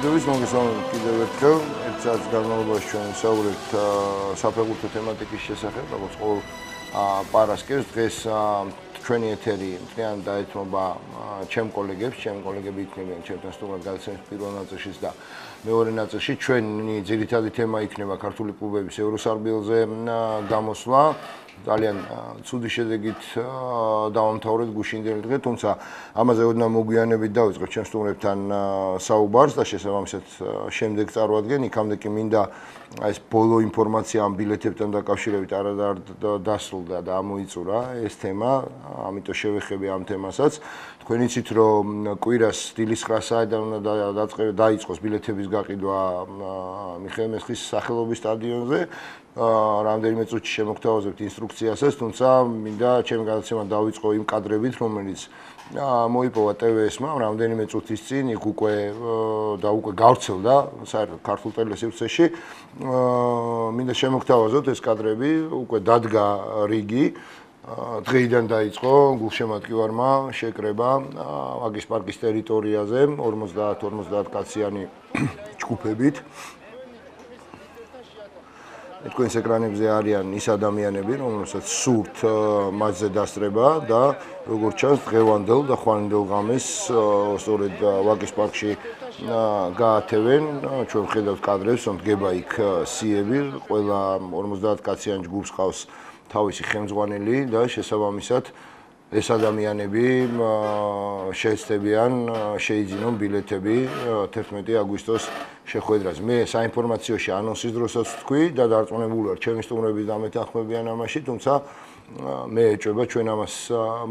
საღამოშიდობის მოგესალმებით კიდევ ერთხელ. ერთ საათის განმავლობაში ჩვენ ვისაუბრებთ საფეხბურთო თემატიკის შესახებ, როგორც ყოველ პარასკევს დღეს ჩვენი ეთერი მთლიან დაეთმობა ჩემ კოლეგებს, ჩემ კოლეგები იქნებიან ჩემთან სტუმრად გადაცემის პირველ ნაწილში და მეორე ნაწილში ჩვენი ძირითადი თემა იქნება ქართული კლუბების ევროსარბიელზე გამოსვლა. ძალიან ცუდი შედეგით დავამთავრეთ გუშინდელი დღე, თუმცა ამაზე ოდნავ მოგვიანებით დავიწყებ. ჩემს სტუმრებთან საუბარს და შესაბამისად შემდეგ წარვადგენ, იქამდე კი მინდა ეს ბოლო ინფორმაცია ამ ბილეთებთან დაკავშირებით არა დასრულდა და ამოიწურა ეს თემა, ამიტომ შევეხები ამ თემასაც. თქვენ იცით რომ კვირას დილის 9 საათიდან უნდა დაიწყოს ბილეთების გაყიდვა მიხეილ მესხის სახელობის სტადიონზე. რამდენიმე წუთში შემოგთავაზებთ ინსტრუქციასაც, თუმცა მინდა ჩემი გადაცემა დავიწყო იმ კადრებით, რომელიც მოიპოვა TVS-მა რამდენიმე წუთის წინ, იქ უკვე და უკვე გავრცელდა საერთოდ ქართულ ტელევიზიაში. მინდა შემოგთავაზოთ ეს კადრები, უკვე დადგა რიგი. დღეიდან დაიწყო გულშემატკივარმა შეკრება ვაგის პარკის ტერიტორიაზე 50-50 კაციანი ჯგუფებით. თქვენს ეკრანებზე არიან ის ადამიანები, რომელსაც სურთ მასზე დასწრება და როგორც ჩანს, დღევანდელ და ხვანდელ ღამეს სწორედ ვაკის პარკში გაათევენ. ჩვენ ვხედავთ კადრებს, რომ დგება იქ სიები, ყველა 50 კაციან ჯგუფს ყავს თავისი ხელმძღვანელი და შესაბამისად ეს ადამიანები შეეცდებიან შეიძინონ ბილეთები 11 აგვისტოს შეხვედრას. მე საინფორმაციოში ანონსის დროსაც ვთქვი და დარწმუნებული ვარ, ჩემი სტუმრები დამეთანხმებიან ამაში, თუმცა მე ეჭვება ჩვენ ამას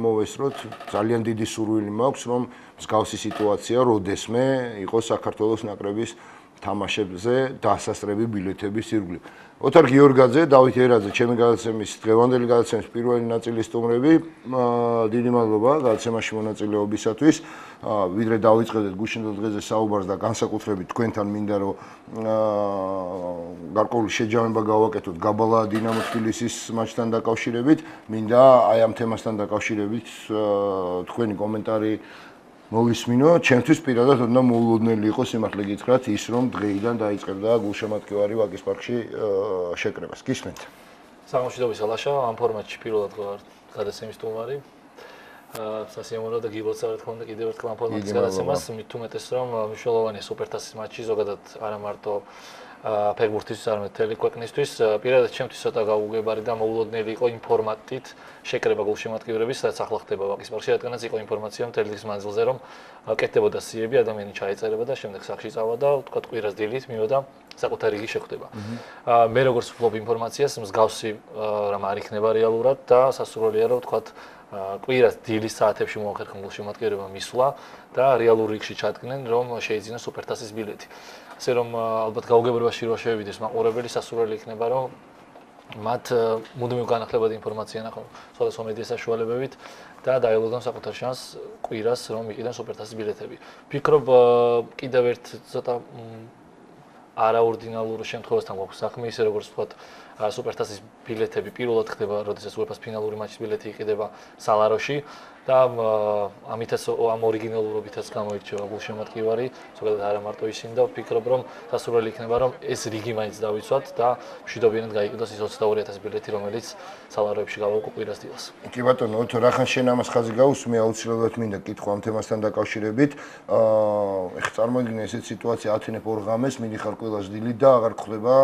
მოვესწროთ. ძალიან დიდი სურვილი მაქვს, რომ მსგავსი სიტუაცია როდესმე იყოს საქართველოს ნაკრების თამაშებზე დასასრები ბილეთების ირგვლივ. ოთარ გიორგაძე, დავით ერაძე, ჩემი გადაცემის დღევანდელი გადაცემის პირველი ნაწილის სტუმრები. დიდი მადლობა გადაცემაში მონაწილეობისათვის. ვიდრე დავიწყებდეთ გუშინდელ დღეზე საუბარს და განსაკუთრებით თქვენთან მინდა რომ გარკვეული შეჯამება გავაკეთოთ გაბალა დინამო თბილისის მატჩთან დაკავშირებით. მინდა აი ამ თემასთან დაკავშირებით თქვენი კომენტარი მოვისმინო, ჩემთვის პირადად უნდა მოულოდნელი იყოს სიმართლე გითხრათ ის რომ დღეიდან დაიწყებდა გულშემატკივარი ვაკის პარკში შეკრებას. გისმენთ. სამშვიდობო ლაშა, ამ ფორმატში პირველად ვარ გადაცემის სტუმარი. აა სასიამოვნო და გიბოცა რა თქმა უნდა კიდევ ერთხელ ამ ფორმატში გადაცემას, მით უმეტეს რომ მნიშვნელოვანი სუპერთასის მატჩი ზოგადად არა მარტო ფეგბურთის არამედ მთელი ქვეყნისთვის. პირადად ჩემთვის ცოტა გაუგებარი და მოულოდნელი იყო ინფორმატით შეკრება გულშემატკივრების სადაც ახლა ხდება ვაკის პარკში რადგანაც იყო ინფორმაცია მთელი დღის მანძილზე რომ კეთდებოდა სიები ადამიანი ჩაეწერება და შემდეგ სახში წავა და თქვა კვირას დილით მივიდა საკუთარი გი შეხვდება. აა მე როგორც ვფლობ ინფორმაციას მსგავსი რამ არ იქნება რეალურად და სასურველია რომ თქვა კვირას დილის საათებში მოახერხა გულშემატკივრება მისვლა და რეალურ რიგში ჩადგნენ რომ შეიძინოს სუპერთასის ბილეთი. ასე რომ ალბათ გაუგებრებაში რო შევიდეს მაყურებელი სასურველი იქნება რომ მათ მუდმივ განახლებადი ინფორმაცია ნახო სხვადასხვა მედია საშუალებებით და დაელოდონ საკუთარ შანს კვირას რომ იყიდან სუპერთასის ბილეთები. ფიქრობ კიდევ ერთ ცოტა არაორდინალურ შემთხვევასთან გვაქვს საქმე ისე როგორც ვთქვათ სუპერთასის ბილეთები პირველად ხდება როდესაც UEFA-ს ფინალური მატჩის ბილეთი იყიდება სალაროში და ამითაც ამ ორიგინალურობითაც გამოირჩევა გულშემატკივარი, ზოგადად არა მარტო ისინი და ვფიქრობ რომ სასურველი იქნება რომ ეს რიგი მაინც დავიცვათ და მშვიდობიანად გაიყიდოს ის 22000 ბილეთი რომელიც სალაროებში გავაკუპირას დილას. კი ბატონო, ოთო რახან შენ ამას ხაზი გაუსმე აუცილებლად მინდა კითხვა ამ თემასთან დაკავშირებით. აა ეხლა წარმოგიდგენე ესეთ სიტუაცია ათენებ ორ ღამეს მინიხარ ყველას დილით და აღარ ხდება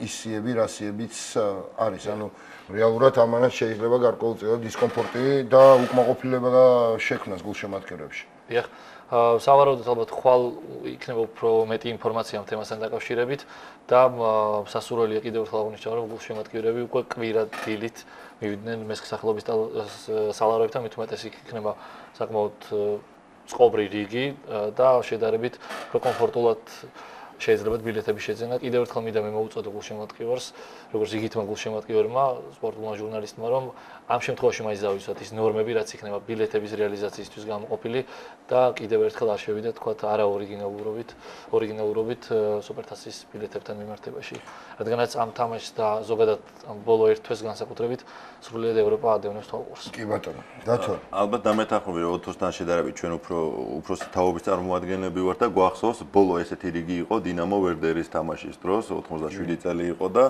ისიები, რასიებიც არის. ანუ რეალურად ამანაც შეიძლება გარკვეულწილად დისკომფორტი და უკმაყოფილება შექმნას გულშემატკივრებში. დიახ. სავარაუდოდ ალბათ ხვალ იქნება უფრო მეტი ინფორმაცია ამ თემასთან დაკავშირებით და სასურველია კიდევ ერთხელ აღნიშნავ რომ გულშემატკივრები უკვე კვირა დილით მივიდნენ მესხის სახელობის სალაროებთან მით უმეტეს იქნება საკმაოდ წყობრი რიგი და შედარებით უფრო კომფორტულად შეიძლებათ ბილეთების შეძენა. კიდევ ერთხელ მინდა მე მოუწოდო გულშემატკივარს, როგორც იგითმა გულშემატკივარმა, სპორტულმა ჟურნალისტმა, რომ ამ შემთხვევაში მაინც დავიცვათ ის ნორმები, რაც იქნება ბილეთების რეალიზაციისთვის გამოყოფილი და კიდევ ერთხელ არ შევიდეთ, თქვა არა ორიგინალურობით, ორიგინალურობით სუპერთასის ბილეთებთან მიმართებაში. რადგანაც ამ თამაშს და ზოგადად ბოლო ერთ თვეს განსაკუთრებით სრულიად ევროპა ადევნებს თვალყურს. კი ბატონო. დათო. ალბათ დამეთანხმები რომ ოთოსთან შედარებით ჩვენ უფრო უფროსი თაობის წარმოადგენლები ვართ და გვახსოვს ბოლო ესეთი რიგი იყო დინამო ვერდერის თამაშის დროს 87 წელი იყო და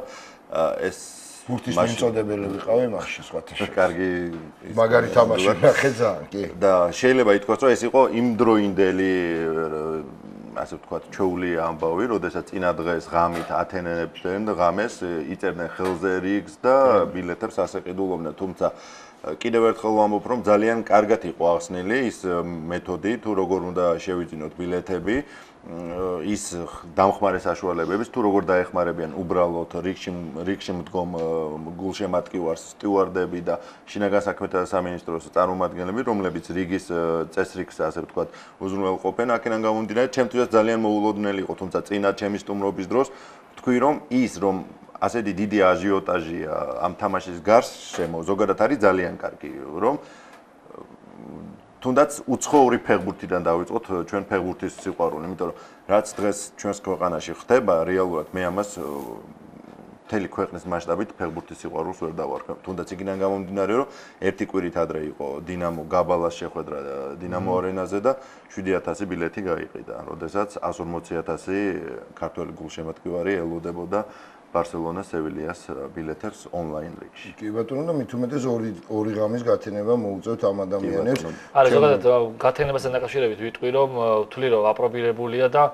ეს ფურთის მიმწოდებელი ვიყავი მაშინ სხვათა კარგი მაგარი თამაში ნახე ძალიან, კი. და შეიძლება ითქვას რომ ეს იყო იმ დროინდელი ასე ვთქვათ, ჩეული ამბავი, როდესაც წინა დღეს ღამით ათენებდნენ ღამეს იწერდნენ ხელზე რიგს და ბილეთებს ასეყიდულობდნენ, თუმცა კიდევ ერთხელ ვამბობ, რომ ძალიან კარგად იყო ახსნილი ის მეთოდი, თუ როგორ უნდა შევიძინოთ ბილეთები, ის დამხმარე საშუალებების, თუ როგორ დაეხმარებიან უბრალოდ რიგში რიგში მდგომ გულშემატკივარს სტიუარდები და შინაგან საქმეთა სამინისტროს წარმომადგენლები, რომლებიც რიგის წესრიგს, ასე ვთქვათ, უზრუნველყოფენ, აქედან გამომდინარე, ჩემთვისაც ძალიან მოულოდნელი იყო, თუმცა წინა ჩემი სტუმრობის დროს თქვი რომ ის რომ ასეთი დიდი აჟიოტაჟია ამ თამაშის გარშემო ზოგადად არის ძალიან კარგი რომ თუნდაც უცხოური ფეხბურთიდან დავიწყოთ ჩვენ ფეხბურთის სიყვარული იმიტომ რომ რაც დღეს ჩვენს ქვეყანაში ხდება რეალურად მე ამას მთელი ქვეყნის მასშტაბით ფეხბურთის სიყვარულს ვერ დავარქვი. თუნდაც იგიდან გამომდინარე, რომ ერთი კვირით ადრე იყო დინამო გაბალას შეხვედრა დინამო არენაზე და 7000 ბილეთი გაიყიდა. როდესაც 140000 ქართველი გულშემატკივარი ელოდებოდა ბარსელონა სევილიას ბილეთებს ონლაინ რიგში. კი ბატონო და მით უმეტეს ორი ორი ღამის გათენება მოუწევთ ამ ადამიანებს. არა ზოგადად გათენებასთან დაკავშირებით ვიტყვი რომ თვლი რომ აპრობირებულია და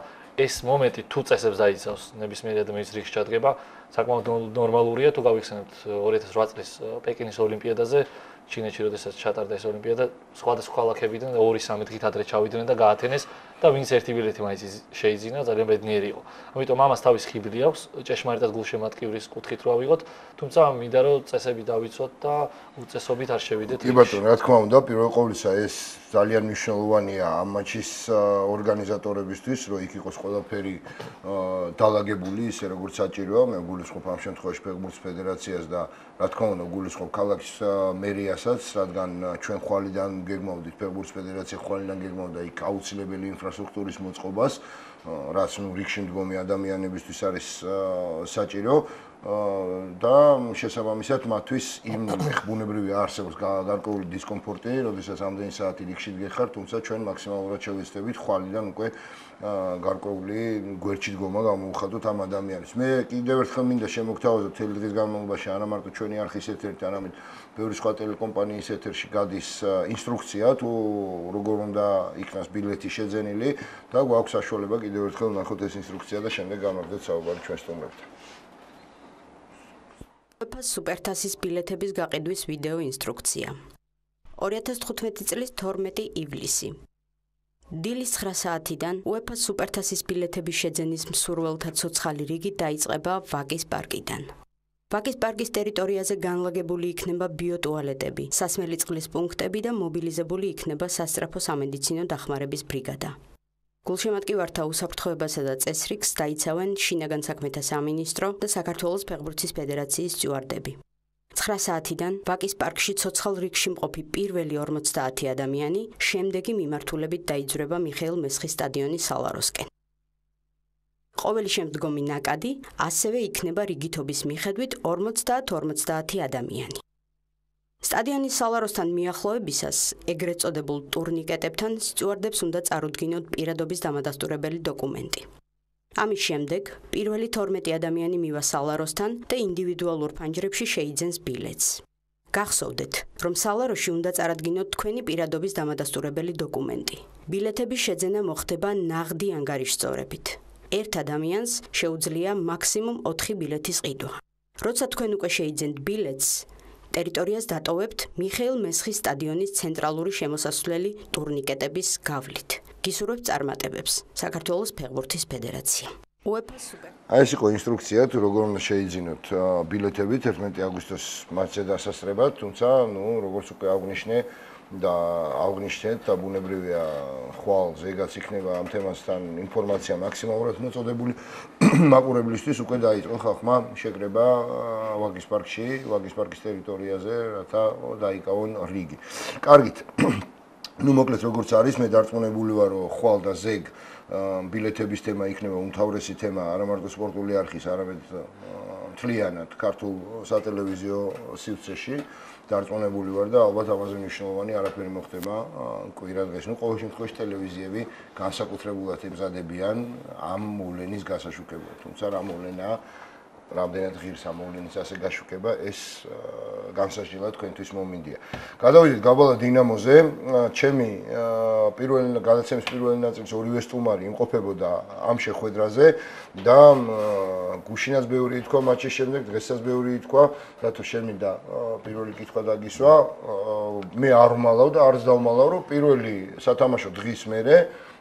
ეს მომენტი თუ წესებს დაიცავს ნებისმიერ ადამიანის რიგში ჩადგება საკმაოდ ნორმალურია თუ გავიხსენებთ 2008 წლის პეკინის ოლიმპიადაზე ჩინეთში როდესაც ჩატარდა ეს ოლიმპიადა სხვადასხვა ქალაქებიდან 2-3 დღით ადრე ჩავიდნენ და გაათენეს და ვინც ერთი ბილეთი მაინც შეიძინა ძალიან ბედნიერი იყო. ამიტომ ამას თავის ხიბლი აქვს, ჭეშმარიტად გულშემატკივრის კუთხით რო ავიღოთ, თუმცა მინდა რომ წესები დავიცვათ და უწესობით არ შევიდეთ. კი ბატონო, რა თქმა უნდა, პირველ ყოვლისა ეს ძალიან მნიშვნელოვანია ამ მატჩის ორგანიზატორებისთვის, რომ იქ იყოს ყველაფერი დაალაგებული ისე როგორც საჭიროა. მე გულისხმობ ამ შემთხვევაში ფეხბურთის ფედერაციას და რა თქმა უნდა გულისხმობ ქალაქის მერიასაც, რადგან ჩვენ ხვალიდან გეგმავდით ფეხბურთის ფედერაცია ხვალიდან გეგმავდა იქ აუცილებელი ინფრა ინფრასტრუქტურის მოწყობას, რაც ნუ რიგში მდგომი ადამიანებისთვის არის საჭირო და შესაბამისად მათთვის იმ ხბუნებრივი არსებობს გარკვეული დისკომფორტი, როდესაც ამდენი საათი რიგში გეხარ, თუმცა ჩვენ მაქსიმალურად შევეცდებით ხვალიდან უკვე გარკვეული გვერდში დგომა გამოვხატოთ ამ ადამიანებს. მე კიდევ ერთხელ მინდა შემოგთავაზო თელი დღის განმავლობაში არა მარტო ჩვენი არხის ერთ-ერთი, არამედ ბევრი სხვა ტელეკომპანიის ეთერში გადის ინსტრუქცია თუ როგორ უნდა იქნას ბილეთი შეძენილი და გვაქვს საშუალება კიდევ ერთხელ ნახოთ ეს ინსტრუქცია და შემდეგ გამარჯვეთ საუბარი ჩვენ სტუმრებთან. UEFA Supertasis ბილეთების გაყიდვის ვიდეო ინსტრუქცია. 2015 წლის 12 ივლისი. დილის 9 საათიდან UEFA Supertasis ბილეთების შეძენის მსურველთა ცოცხალი რიგი დაიწყება ვაკის პარკიდან. ვაკის პარკის ტერიტორიაზე განლაგებული იქნება ბიოტუალეტები, სასმელი წყლის პუნქტები და მობილიზებული იქნება სასწრაფო სამედიცინო დახმარების ბრიგადა. გულშემატკივართა უსაფრთხოებასა და წესრიგს დაიცავენ შინაგან საქმეთა სამინისტრო და საქართველოს ფეხბურთის ფედერაციის სტიუარდები. 9 საათიდან ვაკის პარკში ცოცხალ რიგში მყოფი პირველი 50 ადამიანი შემდეგი მიმართულებით დაიძრება მიხეილ მესხის სტადიონის სალაროსკენ. ყოველი შემდგომი ნაკადი ასევე იქნება რიგითობის მიხედვით 50-50 ადამიანი. სტადიონის სალაროსთან მიახლოებისას ეგრეთ წოდებულ ტურნიკეტებთან სტიუარდებს უნდა წარუდგინოთ პირადობის დამადასტურებელი დოკუმენტი. ამის შემდეგ პირველი 12 ადამიანი მივა სალაროსთან და ინდივიდუალურ ფანჯრებში შეიძენს ბილეთს. გახსოვდეთ, რომ სალაროში უნდა წარადგინოთ თქვენი პირადობის დამადასტურებელი დოკუმენტი. ბილეთების შეძენა მოხდება ნაღდი ანგარიშწორებით. ერთ ადამიანს შეუძლია მაქსიმუმ 4 ბილეთის ყიდვა. როცა თქვენ უკვე შეიძენთ ბილეთს, ტერიტორიას დატოვებთ მიხეილ მესხის სტადიონის ცენტრალური შემოსასვლელი ტურნიკეტების გავლით. გისურვებთ წარმატებებს საქართველოს ფეხბურთის ფედერაცია. UEFA Super. აი ეს იყო ინსტრუქცია თუ როგორ უნდა შეიძინოთ ბილეთები 11 აგვისტოს მატჩზე დასასრებად, თუმცა, ნუ როგორც უკვე აღნიშნე, და აღნიშნეთ და ბუნებრივია ხვალ ზეგაც იქნება ამ თემასთან ინფორმაცია მაქსიმალურად მოწოდებული მაყურებლისთვის უკვე დაიწყო ხალხმა შეკრება ვაგის პარკში, ვაგის პარკის ტერიტორიაზე, რათა დაიკავონ რიგი. კარგით. Ну მოკლედ როგორც არის მე დარწმუნებული ვარ რომ ხვალ და ზეგ ბილეთების თემა იქნება უმთავრესი თემა არა მარტო სპორტული არხის არამედ მთლიანად ქართულ სატელევიზიო სივრცეში დარწმუნებული ვარ და ალბათ ამაზე მნიშვნელოვანი არაფერი მოხდება კვირა დღეს. ნუ ყოველ შემთხვევაში ტელევიზიები განსაკუთრებულად ემზადებიან ამ მოვლენის გასაშუქებლად. თუმცა რა მოვლენაა რამდენად ღირს ამოვლენის ასე გაშუქება ეს განსაჯილა თქვენთვის მომინდია. გადავიდეთ გაბალა დინამოზე. ჩემი პირველი გადაცემის პირველი ნაწილის ორივე სტუმარი იმყოფებოდა ამ შეხვედრაზე და გუშინაც ბევრი ითქვა მატჩის შემდეგ, დღესაც ბევრი ითქვა, რატო შემიდა პირველი კითხვა დაგისვა. მე არ ვმალავ და არც დავმალავ, რომ პირველი სათამაშო დღის მერე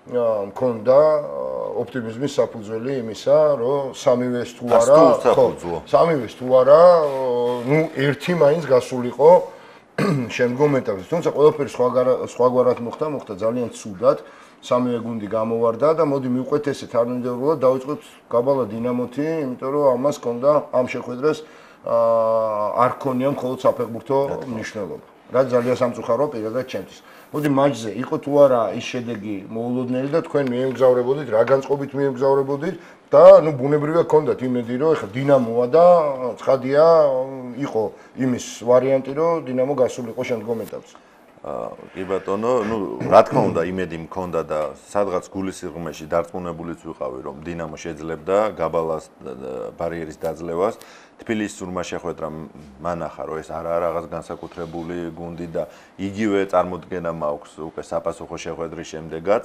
მქონდა ოპტიმიზმის საფუძველი იმისა, რომ სამივეს თუ არა, ხო, სამივეს თუ არა, ну, ერთი მაინც გასულიყო შემდგომ ეტაპზე. თუმცა ყველაფერი სხვაგვარად მოხდა, მოხდა ძალიან ცუდად. სამივე გუნდი გამოვარდა და მოდი მივყვეთ ესე თანმიმდევრულად დავიწყოთ გაბალა დინამოთი, იმიტომ რომ ამას კონდა ამ შეხვედრას აა არ ქონია მხოლოდ საფეხბურთო მნიშვნელობა. რაც ძალიან სამწუხაროა პირადად ჩემთვის. მოდი მაჯზე იყო თუ არა ის შედეგი მოულოდნელი და თქვენ მიემგზავრებოდით რა განწყობით მიემგზავრებოდით და ნუ ბუნებრივია გქონდათ იმედი რომ ეხა დინამოა და ცხადია იყო იმის ვარიანტი რომ დინამო გასულიყო შემდგომ ეტაპზე კი ბატონო, ну, რა თქმა უნდა, იმედი მქონდა და სადღაც გულის სიღრმეში დარწმუნებულიც ვიყავი, რომ დინამო შეძლებდა გაბალას ბარიერის დაძლევას. თბილისის სურმა შეხვედრა მანახა, რომ ეს არა რაღაც განსაკუთრებული გუნდი და იგივე წარმოდგენა მაქვს უკვე საპასუხო შეხვედრის შემდეგაც.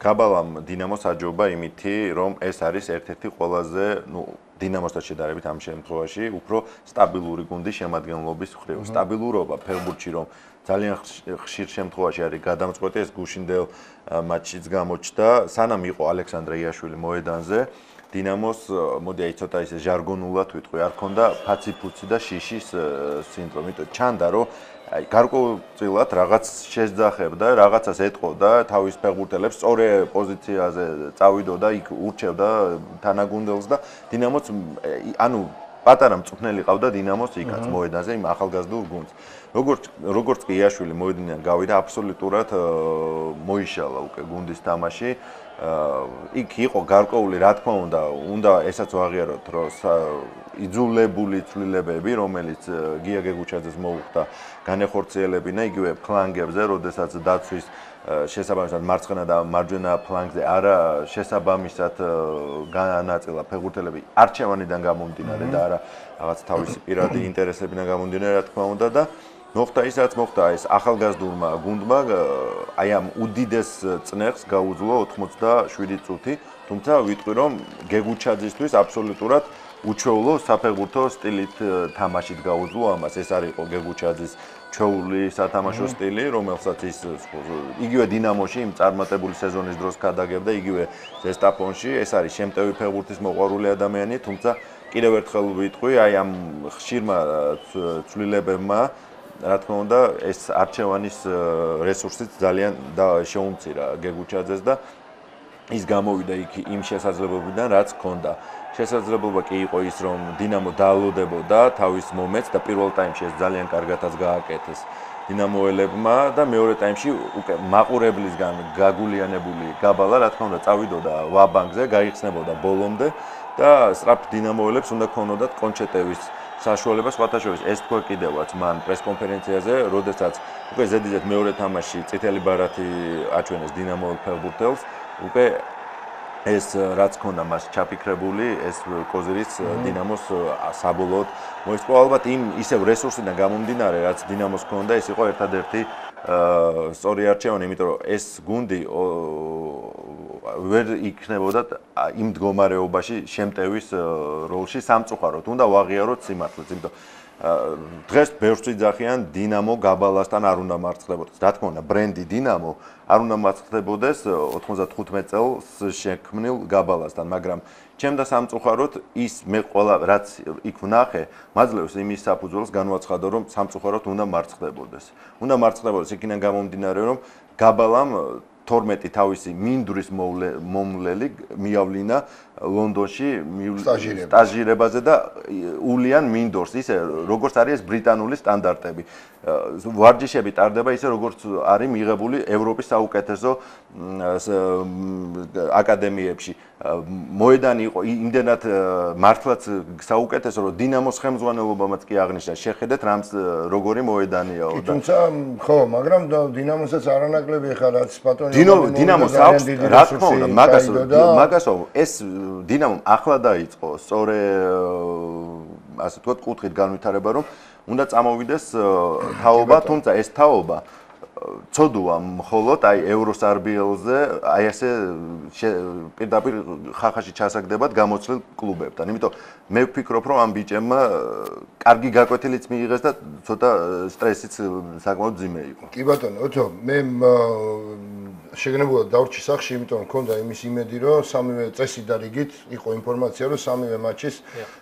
გაბალამ დინამოს აჯობა იმითი, რომ ეს არის ერთ-ერთი ყველაზე, ну, დინამოსთან შედარებით ამ შემთხვევაში უფრო სტაბილური გუნდი შემადგენლობის ხრივ. სტაბილურობა ფეხბურთში რომ ძალიან ხშირ შემთხვევაში არის გადამწყვეტი ეს გუშინდელ მატჩიც გამოჩნდა, სანამ იყო ალექსანდრე იაშვილი მოედანზე. დინამოს მოდი აი ცოტა ისე ჟარგონულად ვიტყვი, არ ქონდა ფაციფუცი და შიშის სინდრომი. იმიტომ ჩანდა რომ აი გარკვეულწილად რაღაც შეძახებდა, რაღაცას ეტყოდა თავის ფეხბურთელებს, სწორე პოზიციაზე წავიდოდა, იქ ურჩევდა თანაგუნდელს და დინამოც ანუ პატარა მწვრთნელი ყავდა დინამოს იქაც მოედანზე იმ ახალგაზრდულ გუნდს. როგორც როგორც კი იაშვილი მოედნიდან გავიდა, აბსოლუტურად მოიშალა უკვე გუნდის თამაში. იქ იყო გარკვეული, რა თქმა უნდა, უნდა ესაც ვაღიაროთ, რომ იძულებული ცვლილებები, რომელიც გია გეგუჩაძეს მოუხდა, განეხორციელებინა იგივე ფლანგებზე, როდესაც დაცვის შესაბამისად მარცხენა და მარჯვენა ფლანგზე არა შესაბამისად განაწილა ფეხბურთელები არჩევანიდან გამომდინარე და არა რაღაც თავისი პირადი ინტერესებიდან გამომდინარე, რა თქმა უნდა და მოხდა ისაც მოხდა ეს ახალგაზრდულმა გუნდმა აი ამ უდიდეს წნეხს გაუძლო 87 წუთი თუმცა ვიტყვი რომ გეგუჩაძისთვის აბსოლუტურად უჩვეულო საფეხბურთო სტილით თამაშით გაუძლო ამას. ეს არის ყო გეგუჩაძის ჩეული სათამაშო სტილი რომელსაც ის იგივე დინამოში იმ წარმატებული სეზონის დროს გადაგებდა იგივე ზესტაფონში. ეს არის შემტევი ფეხბურთის მოყვარული ადამიანი თუმცა კიდევ ერთხელ ვიტყვი აი ამ ხშირმა ცვლილებებმა რა თქმა უნდა ეს არჩევანის რესურსიც ძალიან შეუმცირა გეგუჩაძეს და ის გამოვიდა იქ იმ შესაძლებლობიდან რაც ჰქონდა შესაძლებლობა კი იყო ის რომ დინამო დაალოდებოდა თავის მომეც და პირველ ტაიმში ეს ძალიან კარგადაც გააკეთეს დინამოელებმა და მეორე ტაიმში უკვე მაყურებლისგან გაგულიანებული გაბალა რა თქმა უნდა წავიდოდა ვაბანკზე გაიხსნებოდა ბოლომდე და სწრაფ დინამოელებს უნდა ქონოდათ კონჩეტევის საშუალება. სხვათა შორის ეს თქვა კიდევაც მან პრესკონფერენციაზე, როდესაც უკვე ზედიზედ მეორე თამაში წითელი ბარათი აჩვენეს დინამო ფეხბურთელს, უკვე ეს რაც ქონდა მას ჩაფიქრებული, ეს კოზირის დინამოს საბოლოოდ მოისპო ალბათ იმ ისევ რესურსიდან გამომდინარე, რაც დინამოს ქონდა, ეს იყო ერთადერთი აა სწორი არჩევანი, იმიტომ რომ ეს გუნდი ვერ იქნებოდა იმ მდგომარეობაში შემტევის როლში სამწუხაროდ. უნდა ვაღიაროთ სიმართლეც, იმიტომ დღეს ბევრს ვიძახიან დინამო გაბალასთან არ უნდა მარცხდებოდეს. რა თქმა უნდა, ბრენდი დინამო არ უნდა მარცხდებოდეს 95 წელს შექმნილ გაბალასთან, მაგრამ ჩემ და სამწუხაროდ ის მე ყველა რაც იქ ვნახე, მაძლევს იმის საფუძველს განვაცხადო, რომ სამწუხაროდ უნდა მარცხდებოდეს. უნდა მარცხდებოდეს იქიდან გამომდინარე, რომ გაბალამ 12 თავისი მინდვრის მომლელი მიავლინა ლონდონში სტაჟირებაზე. და ულიან მინდორს ისე როგორც არის ბრიტანული სტანდარტები. ვარჯიშები ტარდება ისე როგორც არის მიღებული ევროპის საუკეთესო აკადემიებში. მოედანი იყო იმდენად მართლაც საუკეთესო რომ დინამოს ხელმძღვანელობამაც კი აღნიშნა. შეხედეთ რამს როგორი მოედანია და თუმცა ხო მაგრამ დინამოსაც არანაკლები ხარ რაც ბატონი დინამოს აქვს რა თქმა უნდა მაგას მაგასო ეს დინამომ ახლა დაიწყო სწორე ასე თქვა კუთხით განვითარება რომ უნდა წამოვიდეს თაობა თუმცა ეს თაობა ცოდუა მხოლოდ აი ევროსარბიელზე აი ასე პირდაპირ ხახაში ჩასაგდებად გამოცდილ კლუბებთან. იმიტომ მე ვფიქრობ, რომ ამ ბიჭებმა კარგი გაკვეთილიც მიიღეს და ცოტა სტრესიც საკმაოდ ძიმე იყო. კი ბატონო, ოთო, მე შეგნებულად დავრჩი სახში, იმიტომ რომ მქონდა იმის იმედი, რომ სამივე წესი და რიგით იყო ინფორმაცია, რომ სამივე მატჩის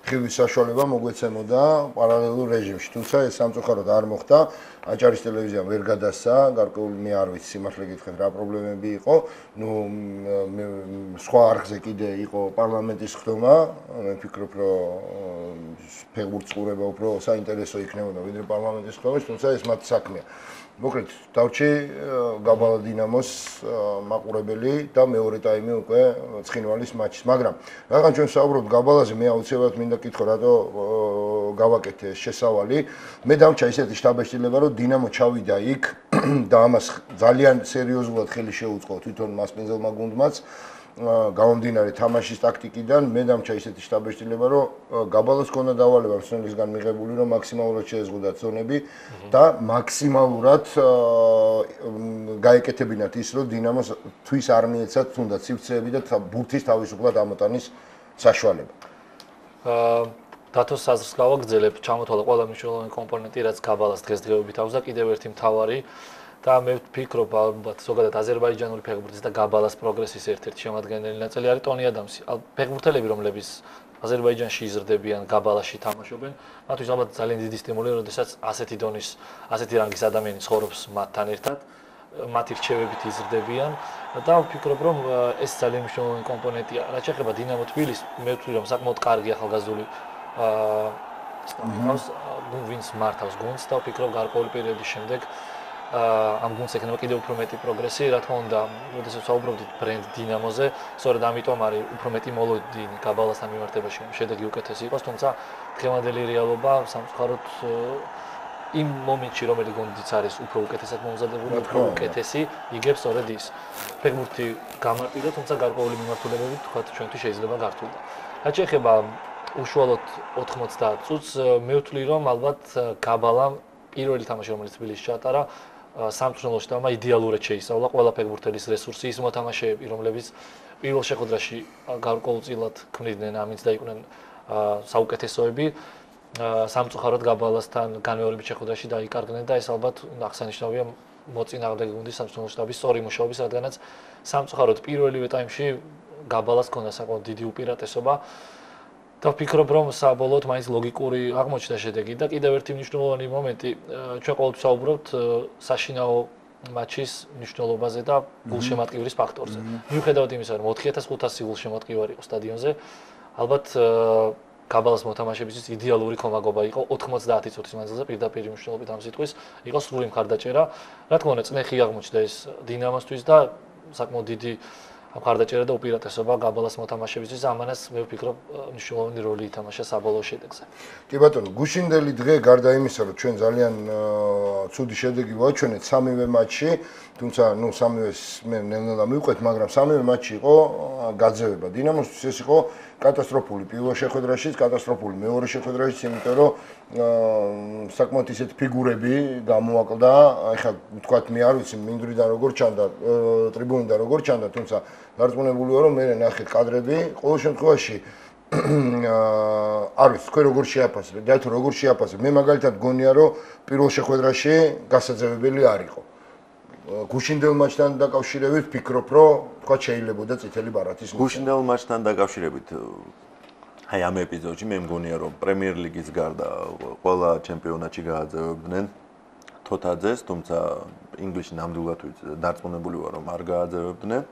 ხილვის საშუალება მოგვეცემოდა პარალელურ რეჟიმში. თუმცა ეს სამწუხაროდ არ მოხდა. აჭარის ტელევიზიამ ვერ გადასცა, გარკვეული მე არ ვიცი, სიმართლე გითხრათ, რა პრობლემები იყო. ნუ მე სხვა არხზე კიდე იყო პარლამენტის ხდომა, მე ვფიქრობ, რომ ფეგურწურება უფრო საინტერესო იქნებოდა ვიდრე პარლამენტის ხდომა, თუმცა ეს მათ საქმეა. მოკლედ დავჭი გაბალა დინამოს მაყურებელი და მეორე ტაიმი უკვე ცხინვალის მატჩის. მაგრამ რაღაც ჩვენ საუბრობთ გაბალაზე მე აუცილებლად მინდა კითხო რატო გავაკეთე შესავალი. მე დავჭა ისეთი შტაბეშტილება რომ დინამო ჩავიდა იქ და ამას ძალიან სერიოზულად ხელი შეუწყო თვითონ მასპინძელმა გუნდმაც გამომდინარე თამაშის ტაქტიკიდან მე დამჭა ისეთი შტაბეშტილება რომ გაბალოს ქონდა დავალება მსნელისგან მიღებული რომ მაქსიმალურად შეეზღუდა ზონები და მაქსიმალურად გაეკეთებინათ ის რომ დინამოს თვის არმიეცად თუნდა ცივცეები და ბურთის თავისუფლად ამოტანის საშუალება. აა დათოს საზრს გავაგზელებ ჩამოთვალა ყველა მნიშვნელოვანი კომპონენტი რაც გაბალას დღესდღეობით აქვს და კიდევ ერთი მთავარი და მე ვფიქრობ ალბათ ზოგადად აზერბაიჯანული ფეხბურთის და გაბალას პროგრესის ერთ-ერთი შემადგენელი ნაწილი არის ტონი ადამსი. ფეხბურთელები რომლებიც აზერბაიჯანში იზრდებიან, გაბალაში თამაშობენ, მათთვის ალბათ ძალიან დიდი სტიმულია, როდესაც ასეთი დონის, ასეთი რანგის ადამიანი ცხოვრობს მათთან ერთად, მათი რჩევებით იზრდებიან და ვფიქრობ, რომ ეს ძალიან მნიშვნელოვანი კომპონენტია. რაც შეეხება დინამო თბილისს, მე ვთვლი, რომ საკმაოდ კარგი ახალგაზრდული აა სტამბოს ვინს მართავს გუნდს და ვფიქრობ გარკვეული პერიოდის შემდეგ ამ გუნდს ექნება კიდევ უფრო მეტი პროგრესი, რა თქმა უნდა, როდესაც საუბრობთ ბრენდ დინამოზე, სწორედ ამიტომ არის უფრო მეტი მოლოდინი გაბალასთან მიმართებაში, შედეგი უკეთესი იყოს, თუმცა დღევანდელი რეალობა სამწუხაროდ იმ მომენტში, რომელიც გუნდიც არის უფრო უკეთესად მომზადებული, უფრო უკეთესი, იგებს სწორედ ის. ფეგმურთი გამარტივდა, თუმცა გარკვეული მიმართულებები თქვა ჩვენთვის შეიძლება გართულდა. რაც შეეხება უშუალოდ 90 წუთს, მე ვთვლი, რომ ალბათ გაბალამ პირველი თამაში რომელიც თბილისში ჩატარა, სამწუხაროდ და იდეალურად შეისწავლა ყველა ფეგბურთელის რესურსი ის მოთამაშეები რომლებიც პირველ შეხვედრაში გარკვეულწილად ქმნიდნენ ამით და იყვნენ საუკეთესოები. სამწუხაროდ გაბალასთან განმეორებით შეხვედრაში დაიკარგნენ და ეს ალბათ აღსანიშნავია მოწინააღმდეგე გუნდის სამწუხაროდ შტაბის სწორი მუშაობის რადგანაც სამწუხაროდ პირველივე ტაიმში გაბალას ქონდა საკმაოდ დიდი უპირატესობა და ვფიქრობ რომ საბოლოოდ მაინც ლოგიკური აღმოჩნდა შედეგი და კიდევ ერთი მნიშვნელოვანი მომენტი ჩვენ ყოველთვის საუბრობთ საშინაო მატჩის მნიშვნელობაზე და გულშემატკივრის ფაქტორზე. მიუხედავად იმისა რომ 4500 გულშემატკივარი იყო სტადიონზე, ალბათ კაბალას მოთამაშეების იდეალური კომაგობა იყო 90 წუთის მანძილზე პირდაპირ მნიშვნელობით ამ სიტყვის იყო სრული მხარდაჭერა. რა თქმა უნდა, წნეხი აღმოჩნდა ეს დინამოსთვის და საკმაოდ დიდი მხარდაჭერა და უპირატესობა გაბალას მოთამაშეებისთვის ამანას მე ვფიქრობ მნიშვნელოვანი როლი ითამაშა საბოლოო შედეგზე. კი ბატონო, გუშინდელი დღე გარდა იმისა, რომ ჩვენ ძალიან ცუდი შედეგი ვაჩვენეთ სამივე მატჩში, თუმცა ნუ სამივეს მე ნელ-ნელა მივყვეთ, მაგრამ სამივე მატჩი იყო გაძევება. დინამოსთვის ეს იყო კატასტროფული პირველ შეხვედრაშიც, კატასტროფული მეორე შეხვედრაშიც, იმიტომ რომ საკმაოდ ისეთ ფიგურები გამოაკლდა, ეხლა ვთქვათ მე არ ვიცი მინდვრიდან როგორ ჩანდა, ტრიბუნიდან როგორ ჩანდა, თუმცა დარწმუნებული ვარ რომ მე ნახეთ კადრები, ყოველ შემთხვევაში აა არის თქვენ როგორ შეაფასებთ? და თუ როგორ შეაფასებთ? მე მაგალითად გონია რომ პირველ შეხვედრაში გასაძევებელი არ იყო. გუშინდელ მატჩთან დაკავშირებით ფიქრობ რომ თქვა შეიძლებოდა წითელი ბარათის გუშინდელ მატჩთან დაკავშირებით აი ამ ეპიზოდში მე მგონია რომ პრემიერ ლიგის გარდა ყველა ჩემპიონატში გააძევებდნენ თოთაძეს, თუმცა ინგლისში ნამდვილად დარწმუნებული ვარ რომ არ გააძევებდნენ.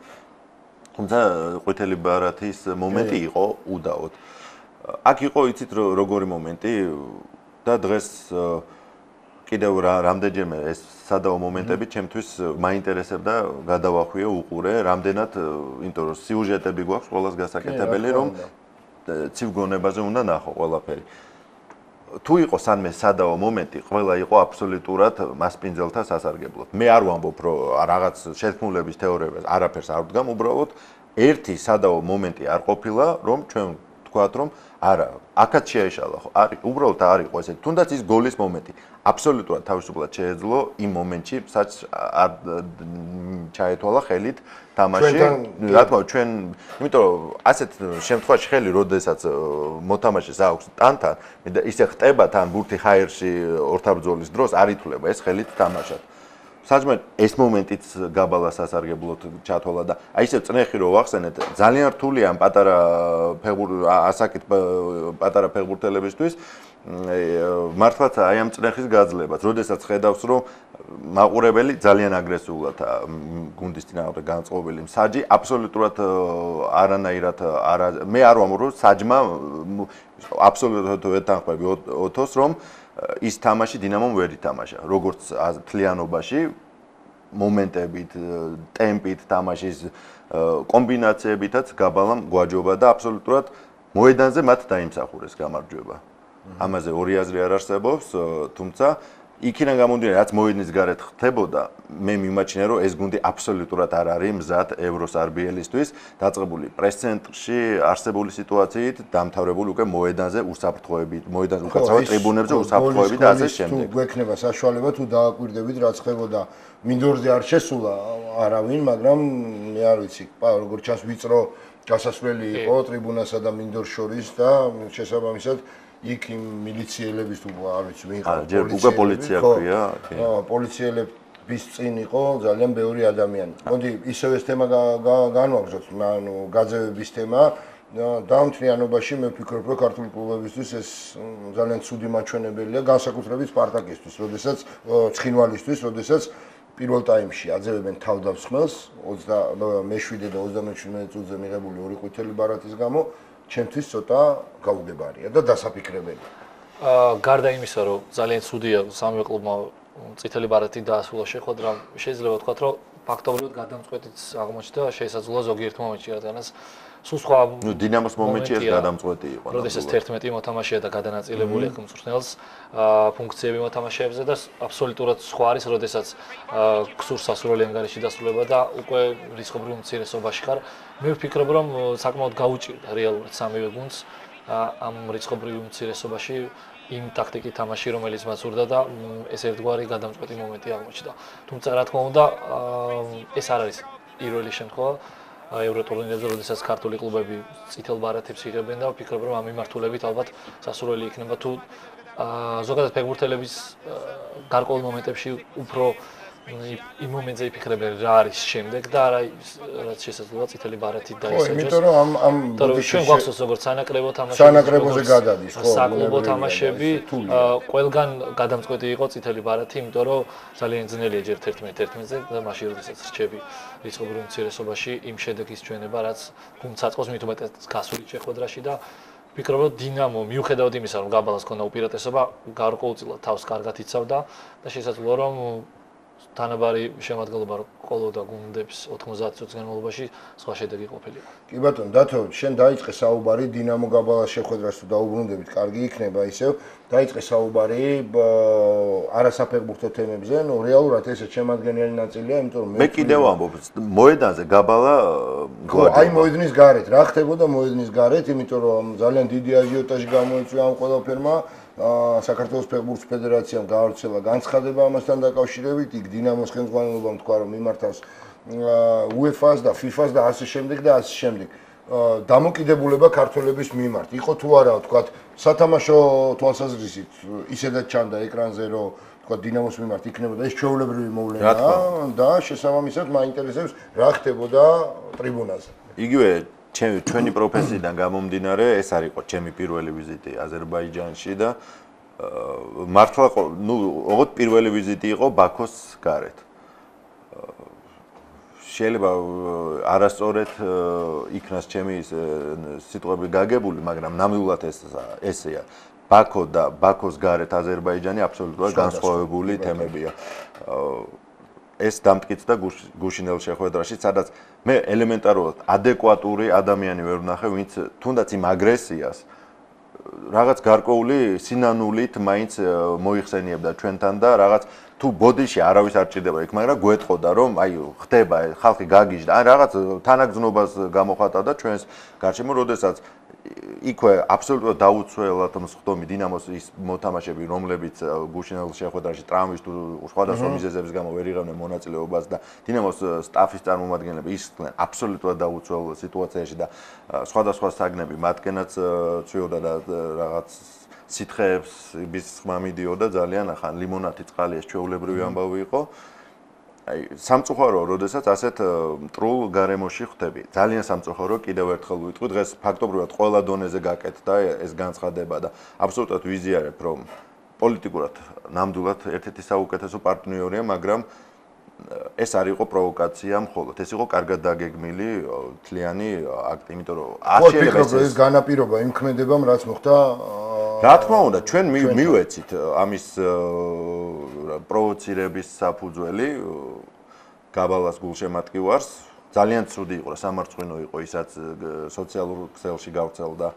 თუმცა ყვითელი ბარათის მომენტი იყო უდაოდ. აქ იყო იცით როგორი მომენტი და დღეს კიდევ რამდენჯერმე ეს სადაო მომენტები ჩემთვის მაინტერესებდა გადავახვიე უყურე რამდენად იმიტომ რომ სიუჟეტები გვაქვს ყოველას გასაკეთებელი რომ ცივ გონებაზე უნდა ნახო ყველაფერი. თუ იყო სანმე სადაო მომენტი, ყველა იყო აბსოლუტურად მასპინძელთა სასარგებლოდ. მე არ ვამბობ, რომ რაღაც შეთქმულების თეორიას არაფერს არ ვდგამ, უბრალოდ ერთი სადაო მომენტი არ ყოფილა, რომ ჩვენ თქვათ, რომ არა, აქაც შეეშალა ხო? არის, უბრალოდ არ იყო ესე. თუნდაც ის გოლის მომენტი აბსოლუტურად თავისუფლად შეეძლო იმ მომენტში, სადაც არ ჩაეთვალა ხელით თამაში. რა თქმა უნდა, ჩვენ, იმიტომ რომ ასეთ შემთხვევაში ხელი, როდესაც მოთამაშეს აქვს ტანთან, ისე ხტება თან ბურთი ჰაერში ორთაბრძოლის დროს, არ ითვლება ეს ხელით თამაშად. საჭმე ეს მომენტიც გაბალას ასარგებლოთ ჩათვალა და აი ესე წნეხი რო ვახსენეთ ძალიან რთულია ამ პატარა ფეგურ ასაკით პატარა ფეგურთელებისთვის მართლაც აი ამ წნეხის გაძლებას. როდესაც ხედავს რომ მაყურებელი ძალიან აგრესიულად გუნდის წინააღმდეგ განწყობილი მსაჯი აბსოლუტურად არანაირად არა მე არ ვამბობ რომ საჯმა აბსოლუტურად ვეთანხმები ოთოს რომ ის თამაში დინამომ ვერ ითამაშა როგორც თლიანობაში მომენტებით ტემპით თამაშის კომბინაციებითაც გაბალამ გვაჯობა და აბსოლუტურად მოედანზე მათ დაიმსახურეს გამარჯვება ამაზე ორი აზრი არ არსებობს თუმცა იქიდან გამომდინარე, რაც მოედნის გარეთ ხდებოდა, მე მიმაჩნია, რომ ეს გუნდი აბსოლუტურად არ არის მზად ევროს RBL-ისთვის, დაწყებული პრეს-ცენტრში არსებული სიტუაციით, დამთავრებული უკვე მოედანზე უსაფრთხოებით, მოედანზე უკაცრავად ტრიბუნებზე უსაფრთხოებით და ასე შემდეგ. თუ გვექნება საშუალება თუ დააკვირდებით, რაც ხდებოდა მინდორზე არ შესულა არავინ, მაგრამ მე არ ვიცი, როგორ ჩას ვიწრო გასასვლელი იყო ტრიბუნასა და მინდორ შორის და შესაბამისად იქ იმ მილიციელების თუ არ ვიცი ვინ იყო ჯერ უკვე პოლიცია ქვია ხო პოლიციელების წინ იყო ძალიან ბევრი ადამიანი. მოდი ისევ ეს თემა განვაგზავნოთ ანუ გაძევების თემა. და მთლიანობაში მე ვფიქრობ რომ ქართული კლუბებისთვის ეს ძალიან ცუდი მაჩვენებელია განსაკუთრებით სპარტაკისთვის როდესაც ცხინვალისთვის როდესაც პირველ ტაიმში აძევებენ თავდავსხმელს 20 მე-7 და 27 წუთზე მიღებული ორი ყვითელი ბარათის გამო ჩემთვის ცოტა გაუგებარია და დასაფიქრებელი. აა გარდა იმისა, რომ ძალიან ცუდია სამი კლუბმა წითელი ბარათი დაასრულა შეხვედრა, შეიძლება ვთქვათ, რომ ფაქტობრივად გადამწყვეტიც აღმოჩნდა შესაძლოა ზოგიერთ მომენტში რადგანაც სულ სხვა ნუ დინამოს მომენტში ეს გადამწყვეტი იყო. როდესაც 11 მოთამაშეა და გადანაწილებული აქვს მწვრთნელს ფუნქციები მოთამაშეებზე და აბსოლუტურად სხვა არის, როდესაც ქსურს სასურველი ანგარიში დასრულება და უკვე რისკობრივ მცირესობაში ხარ. მე ვფიქრობ, რომ საკმაოდ გაუჭირდა რეალურად სამივე გუნდს ამ რისკობრივ მცირესობაში იმ ტაქტიკით თამაში, რომელიც მას ურდა და ეს ერთგვარი გადამწყვეტი მომენტი აღმოჩნდა. თუმცა რა თქმა უნდა, ეს არ არის პირველი შემთხვევა. ევროტურნირებზე, როდესაც ქართული კლუბები წითელ ბარათებს იღებენ და ვფიქრობ, რომ ამ მიმართულებით ალბათ სასურველი იქნება თუ ზოგადად ფეგურთელების გარკვეულ მომენტებში უფრო იმ მომენტზე იფიქრებენ რა არის შემდეგ და რა რაც შესაძლოა წითელი ბარათით დაისაჯოს. ხო, იმიტომ რომ ამ ამ ჩვენ გვახსოვს როგორც სანაკრებო თამაშები. სანაკრებოზე გადადის, ხო. საკლუბო თამაშები ყველგან გადამწყვეტი იყო წითელი ბარათი, იმიტომ რომ ძალიან ძნელია ჯერ 11-11-ზე და მაშინ როდესაც რჩები რიცხობრივ მცირესობაში იმ შედეგის ჩვენება, რაც გუნდსაწყოს მით უმეტეს გასული შეხვედრაში და ვფიქრობ, რომ დინამო მიუხედავად იმისა, რომ გაბალას ქონდა უპირატესობა, გარკვეულწილად თავს კარგად იცავდა და შესაძლოა რომ თანაბარი შემოადგენლობა რო ყოლოდა გუნდებს 90 წუთის განმავლობაში სხვა შედეგი ყოფილიყო. კი ბატონო, დათო, შენ დაიწყე საუბარი დინამო გაბალას შეხვედრას თუ დაუბრუნდებით, კარგი იქნება ისევ. დაიწყე საუბარი არასაფეხბურთო თემებზე, ნუ რეალურად ეს შემადგენელი ნაწილია, იმიტომ რომ მე კიდევ ამბობ, მოედანზე გაბალა გოადი. აი მოედნის გარეთ, რა ხდებოდა მოედნის გარეთ, იმიტომ რომ ძალიან დიდი აჟიოტაჟი გამოიწვია ამ ყველაფერმა. საქართველოს ფეხბურთის ფედერაციამ გაავრცელა განცხადება ამასთან დაკავშირებით, იქ დინამოს ხელმძღვანელობამ თქვა რომ მიმართავს UEFA-ს და FIFA-ს და ასე შემდეგ და ასე შემდეგ. დამოკიდებულება ქართველების მიმართ. იყო თუ არა, თქვა, სათამაშო თვალსაზრისით ისედაც ჩანდა ეკრანზე, რომ თქვა დინამოს მიმართ იქნებოდა ეს ჩვეულებრივი მოვლენა და შესაბამისად მაინტერესებს რა ხდებოდა ტრიბუნაზე. იგივე ჩემი ჩვენი პროფესიიდან გამომდინარე, ეს არის ყო ჩემი პირველი ვიზიტი აზერბაიჯანში და მართლა ნუ ოღონდ პირველი ვიზიტი იყო ბაქოს გარეთ. შეიძლება არასწორად იქნას ჩემი სიტყვები გაგებული, მაგრამ ნამდვილად ეს ესეა. ბაქო და ბაქოს გარეთ აზერბაიჯანი აბსოლუტურად განსხვავებული თემებია. ეს დამტკიცდა გუშინელ შეხვედრაში, სადაც მე ელემენტარულად ადეკვატური ადამიანი ვერ ვნახე, ვინც თუნდაც იმ აგრესიას რაღაც გარკვეული სინანულით მაინც მოიხსენიებდა ჩვენთან და რაღაც თუ ბოდიში არავის არ ჭირდება იქ, მაგრამ გვეტყოდა რომ აი ხდება ხალხი გაგიჟდა, ან რაღაც თანაგზნობას გამოხატა და ჩვენს გარშემო, როდესაც იქვე აბსოლუტურად დაუცველად მსხდომი დინამოს ის მოთამაშები, რომლებიც გუშინელ შეხვედრაში ტრავმის თუ სხვადასხვა მიზეზების გამო ვერ იღებდნენ მონაწილეობას და დინამოს სტაფის წარმომადგენლები ისხდნენ აბსოლუტურად დაუცველ სიტუაციაში და სხვადასხვა საგნები მათკენაც ცვიოდა და რაღაც სითხეებს ის ხმა მიდიოდა ძალიან ახან ლიმონათი წყალი ეს ჩვეულებრივი ამბავი იყო. აი სამწუხარო, როდესაც ასეთ მტრულ გარემოში ხვდები. ძალიან სამწუხარო, კიდევ ერთხელ ვიტყვი, დღეს ფაქტობრივად ყველა დონეზე გაკეთდა ეს განცხადება და აბსოლუტურად ვიზიარებ, რომ პოლიტიკურად ნამდვილად ერთ-ერთი საუკეთესო პარტნიორია, მაგრამ ეს არ იყო პროვოკაცია მხოლოდ, ეს იყო კარგად დაგეგმილი თლიანი აქტი, იმიტომ რომ არ შეიძლება ეს განაპირობა იმ ქმედებამ, რაც მოხდა რა თქმა უნდა, ჩვენ მივეცით ამის პროვოცირების საფუძველი გაბალას გულშემატკივარს. ძალიან ცუდი იყო, სამარცხვინო იყო ისაც სოციალურ ქსელში გავრცელდა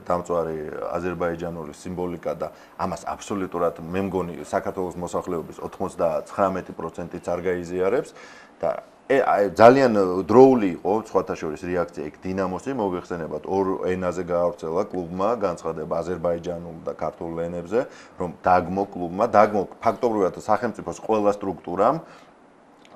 დამწვარი აზერბაიჯანული სიმბოლიკა და ამას აბსოლუტურად მე მგონი საქართველოს მოსახლეობის 99%-იც არ გაიზიარებს და ძალიან დროული იყო სხვათა შორის რეაქცია იქ დინამოსი მოგეხსენებათ ორ ენაზე გაავრცელა კლუბმა განცხადება აზერბაიჯანულ და ქართულ ენებზე რომ დაგმო კლუბმა დაგმო ფაქტობრივად სახელმწიფოს ყველა სტრუქტურამ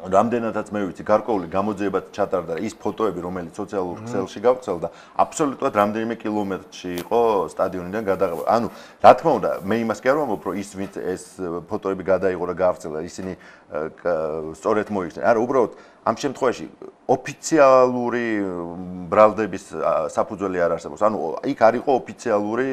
რამდენადაც მე ვიცი, გარკვეული გამოძიებაც ჩატარდა ის ფოტოები, რომელიც სოციალურ ქსელში გავრცელდა, აბსოლუტურად რამდენიმე კილომეტრში იყო სტადიონიდან გადაღება. ანუ, რა თქმა უნდა, მე იმას კი არ ვამბობ, რომ ის ვინც ეს ფოტოები გადაიღო და გავრცელა, ისინი სწორედ მოიხსნა. არა, უბრალოდ ამ შემთხვევაში ოფიციალური ბრალდების საფუძველი არ არსებობს. ანუ იქ არ იყო ოფიციალური